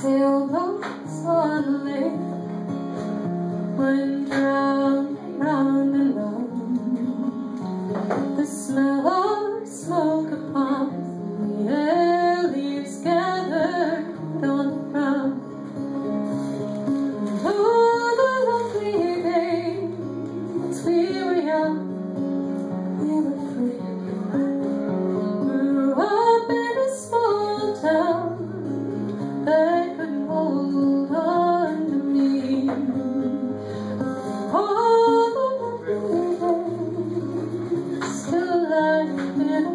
sailboats on the lake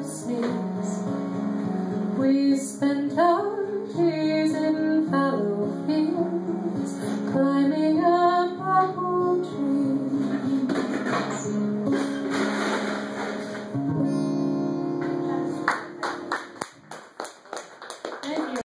loves me.